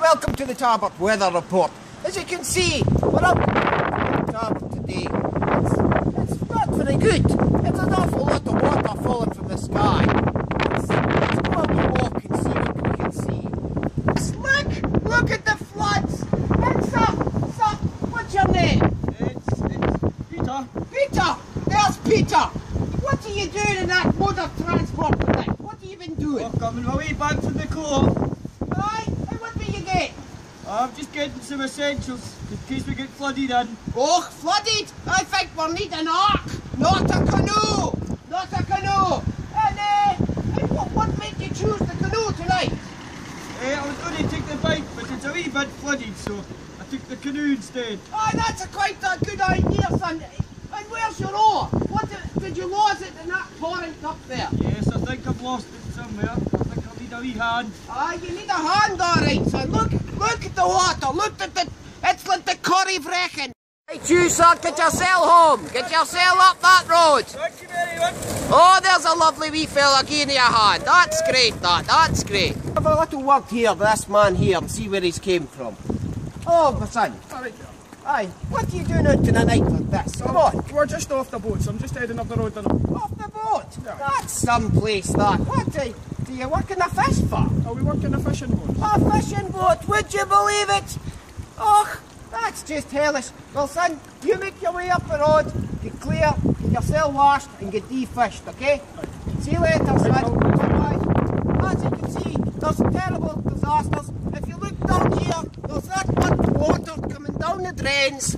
welcome to the Tarbert Weather Report. As you can see, we're up in Tarbert today. It's, it's not very good. It's an awful lot of water falling from the sky. Let's, let's go a wee walk and see what we can see. Just Look! Look at the floods! It's up! It's up! What's your name? It's, it's Peter. Peter! There's Peter! What are you doing in that mode of transport tonight? What have you been doing? I'm coming my way back to the co-op. Aye? And what do you get? I'm just getting some essentials in case we get flooded in. Oh, flooded! I think we'll need an ark, not a canoe! Not a canoe! And, uh, and what, what made you choose the canoe tonight? Eh, I was going to take the bike, but it's a wee bit flooded, so I took the canoe instead. Oh, that's a quite a good idea, son. And where's your oar? What did, did you lose it in that torrent up there? Yes, I think I've lost it somewhere. I think I'll need a wee hand. Ah, you need a hand, all right, son. Look, look at the water. Look at the, it's like the Corryvreckan. Right, you, sir, get yourself home. Get yourself up that road. Thank you very much. Oh, there's a lovely wee fella giving you a hand. That's great, that. That's great. Have a little word here with this man here and see where he's came from. Oh, my son. Alright, Aye, what are you doing out in a night like this? Come on. we're just off the boat, so I'm just heading up the road now. Off the boat. Yeah. That's some place, that. What do, do you work in a fish farm? Are we working a fishing boat? A fishing boat, would you believe it? Oh, that's just hellish. Well, son, you make your way up the road, get clear, get yourself washed, and get defished, okay? See you later, son. Bye-bye. As you can see, there's terrible disasters. If you look down here, there's that much water coming down the drains.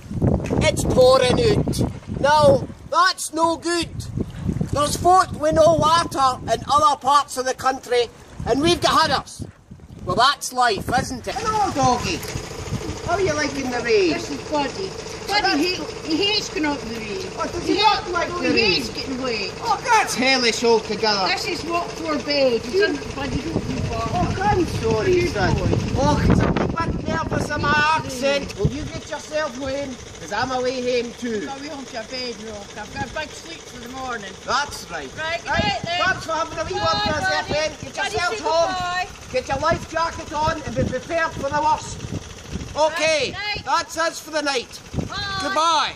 It's pouring out. Now, that's no good. There's folk with no water in other parts of the country, and we've got others. Well, that's life, isn't it? Hello, doggy. How are you liking the rain? This is Buddy. Buddy, he, he hates going out in the rain. Oh, does he not like no, the he hates getting wet. Oh, that's hellish altogether. This is what for bed. He doesn't, Buddy, don't do far. Oh, I'm sorry, Good son. boy. Oh, it's a wee bit nervous of my. Will you get yourself home? Because I'm away home too. Got me home to a bed rock. I've got a big sleep for the morning. That's right. Right, good night then. Thanks for having a wee Bye, for us, Buddy. Get say home. Get your life jacket on and be prepared for the worst. Okay, Right, that's us for the night. Bye. Goodbye.